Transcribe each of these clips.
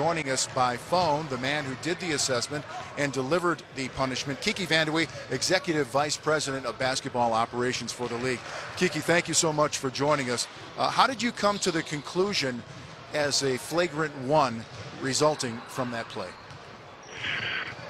Joining us by phone, the man who did the assessment and delivered the punishment, Kiki Vandeweghe, Executive Vice President of Basketball Operations for the league. Kiki, thank you so much for joining us. Uh, how did you come to the conclusion as a flagrant one resulting from that play?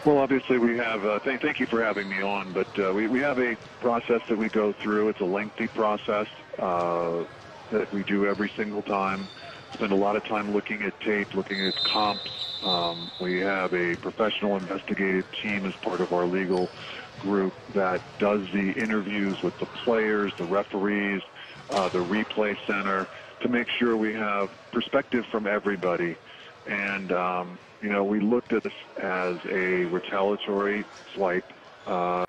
Well, obviously we have, uh, th thank you for having me on, but uh, we, we have a process that we go through. It's a lengthy process uh, that we do every single time spend a lot of time looking at tape, looking at comps. Um, we have a professional investigative team as part of our legal group that does the interviews with the players, the referees, uh, the replay center to make sure we have perspective from everybody. And, um, you know, we looked at this as a retaliatory swipe, uh,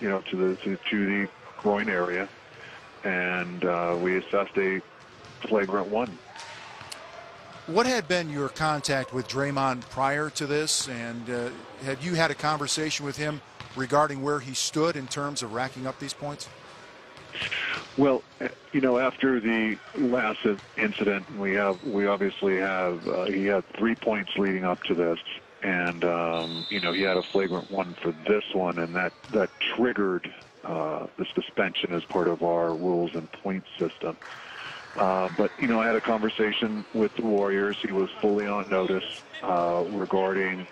you know, to the, to, to the groin area. And uh, we assessed a flagrant one. What had been your contact with Draymond prior to this, and uh, had you had a conversation with him regarding where he stood in terms of racking up these points? Well, you know, after the last incident, we have we obviously have uh, he had three points leading up to this, and um, you know he had a flagrant one for this one, and that that triggered uh, the suspension as part of our rules and point system. Uh, but you know, I had a conversation with the Warriors. He was fully on notice uh, regarding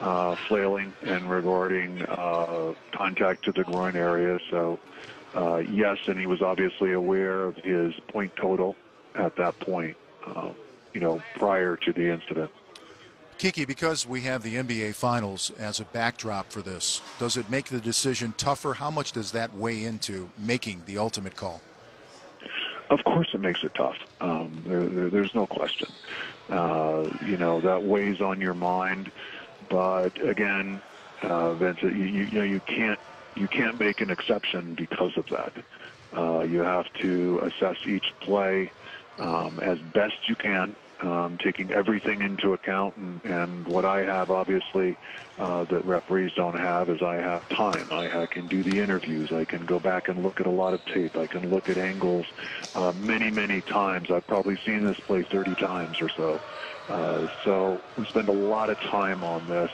uh, flailing and regarding uh, contact to the groin area. So uh, yes, and he was obviously aware of his point total at that point. you know, prior to the incident. Kiki, because we have the NBA Finals as a backdrop for this, does it make the decision tougher? How much does that weigh into making the ultimate call? Of course, it makes it tough. Um, there, there, there's no question. Uh, you know that weighs on your mind, but again, uh, Vince, you, you, know you can't you can't make an exception because of that. Uh, you have to assess each play um, as best you can um, taking everything into account. And, and what I have, obviously, uh, that referees don't have is I have time. I, I can do the interviews. I can go back and look at a lot of tape. I can look at angles uh, many, many times. I've probably seen this play 30 times or so. Uh, so we spend a lot of time on this.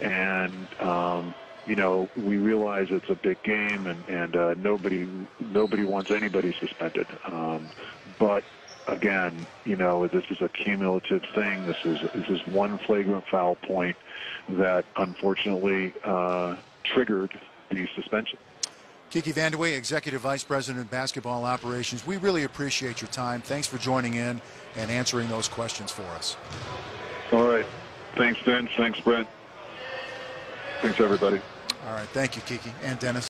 And, um, you know, we realize it's a big game, and, and uh, nobody nobody wants anybody suspended. Um, but again, you know, this is a cumulative thing. This is this is one flagrant foul point that unfortunately uh, triggered the suspension. Kiki Vandeweghe, Executive Vice President of Basketball Operations. We really appreciate your time. Thanks for joining in and answering those questions for us. All right. Thanks, Vince. Thanks, Brent. Thanks, everybody. All right. Thank you, Kiki and Dennis.